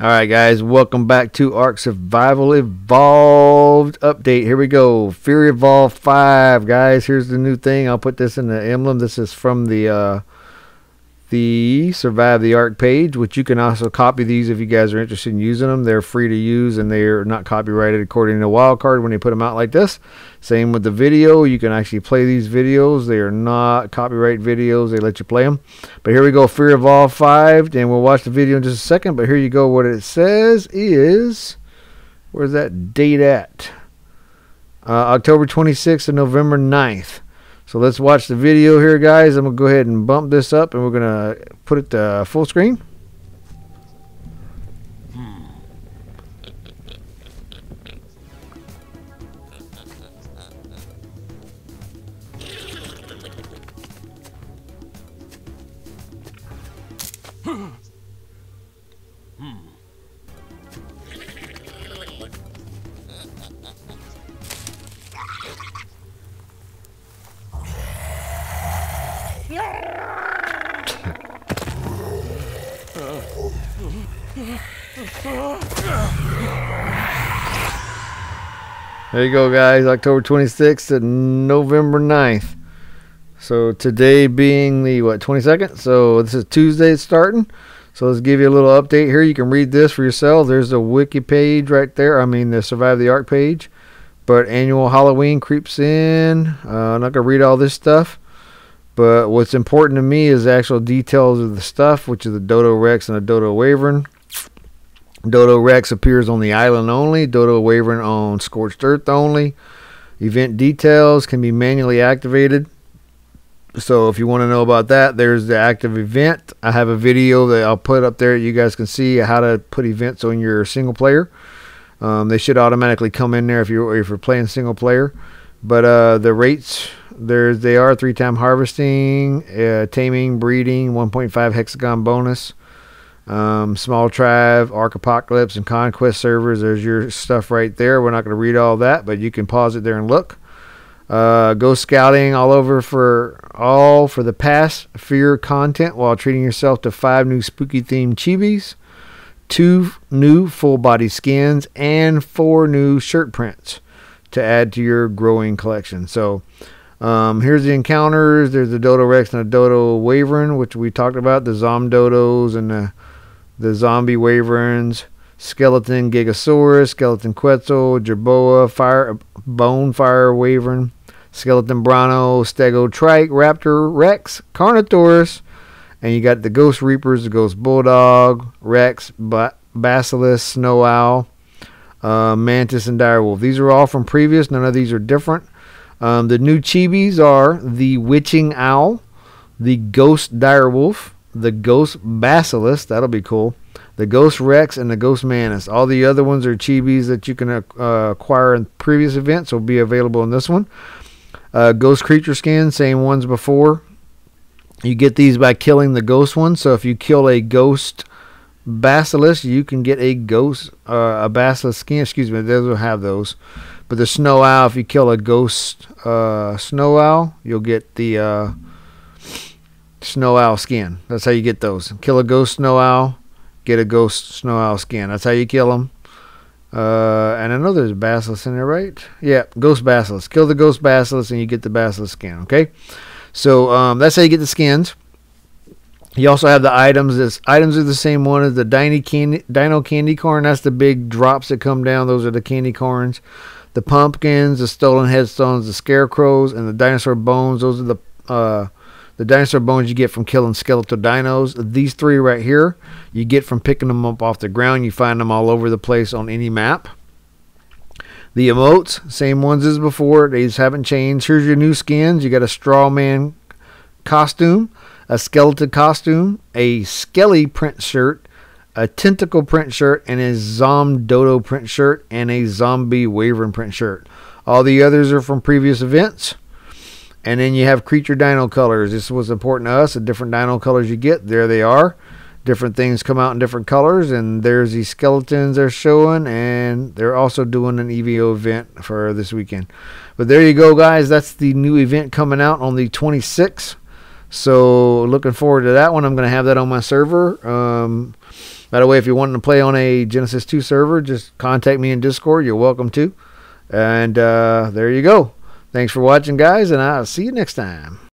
All right, guys, welcome back to Ark Survival Evolved update. Here we go. Fear Evolved 5, guys. Here's the new thing. I'll put this in the emblem. This is from the uh, the Survive the Ark page, which you can also copy these if you guys are interested in using them. They're free to use and they're not copyrighted according to Wildcard when they put them out like this. Same with the video. You can actually play these videos. They are not copyright videos. They let you play them. But here we go, Fear Evolved 5. And we'll watch the video in just a second. But here you go. What it says is, where's that date at? Uh, October 26th and November 9th. So let's watch the video here, guys. I'm going to go ahead and bump this up and we're going to put it to full screen. Hmm. Hmm. There you go, guys. October 26th to November 9th. So today being the what 22nd. So this is Tuesday starting. So let's give you a little update here. You can read this for yourself. There's the wiki page right there. I mean the Survive the Ark page. But annual Halloween creeps in. Uh, I'm not gonna read all this stuff. But what's important to me is the actual details of the stuff, which is the Dodo Rex and the Dodo Wyvern. Dodo Rex appears on the island only. Dodo Wyvern on Scorched Earth only. Event details can be manually activated. So if you want to know about that, there's the active event. I have a video that I'll put up there. You guys can see how to put events on your single player. Um, they should automatically come in there if you're if you're playing single player. But uh, the rates there's they are three time harvesting, uh, taming, breeding, 1.5 hexagon bonus. Um, small tribe, Ark Apocalypse, and Conquest servers. There's your stuff right there. We're not going to read all that, but you can pause it there and look. Uh, go scouting all over for all for the past fear content while treating yourself to five new spooky themed chibis, two new full body skins, and four new shirt prints to add to your growing collection. So. Um, here's the encounters. There's the Dodo Rex and the Dodo Wyvern, which we talked about. The Zom Dodos and the the zombie wyverns, skeleton gigasaurus, skeleton quetzal, jerboa, fire bone fire wyvern, skeleton bronto, stego trike, raptor, rex, carnotaurus, and you got the ghost reapers, the ghost bulldog, rex, ba- basilisk, snow owl, uh, mantis, and direwolf. These are all from previous. None of these are different. Um, the new chibis are the witching owl, the ghost direwolf, the Ghost Basilisk. That'll be cool. The Ghost Rex and the Ghost Mantis. All the other ones are chibis that you can uh, acquire in previous events. Will be available in this one. Uh, ghost creature skin, same ones before. You get these by killing the ghost one. So if you kill a ghost basilisk, you can get a ghost, uh, a basilisk skin. Excuse me, they don't have those. But the snow owl, if you kill a ghost uh, snow owl, you'll get the uh, snow owl skin. That's how you get those. Kill a ghost snow owl, get a ghost snow owl skin. That's how you kill them. Uh, and I know there's basilisk in there, right? Yeah, ghost basilisk. Kill the ghost basilisk and you get the basilisk skin. Okay, so um, that's how you get the skins. You also have the items. This items are the same one as the Dino candy, Dino candy corn. That's the big drops that come down. Those are the candy corns. The pumpkins, the stolen headstones, the scarecrows, and the dinosaur bones. Those are the uh, the dinosaur bones you get from killing skeletal dinos. These three right here, you get from picking them up off the ground. You find them all over the place on any map. The emotes, same ones as before. They just haven't changed. Here's your new skins. You got a straw man costume, a skeleton costume, a skelly print shirt, a tentacle print shirt, and a zom dodo print shirt, and a zombie wyvern print shirt. All the others are from previous events. And then you have creature dino colors. This was important to us. The different dino colors you get, there they are. Different things come out in different colors. And there's these skeletons they're showing. And they're also doing an EVO event for this weekend. But there you go, guys. That's the new event coming out on the 26th. So looking forward to that one. I'm going to have that on my server. Um, by the way, if you're wanting to play on a Genesis 2 server, just contact me in Discord. You're welcome to. And uh, there you go. Thanks for watching, guys, and I'll see you next time.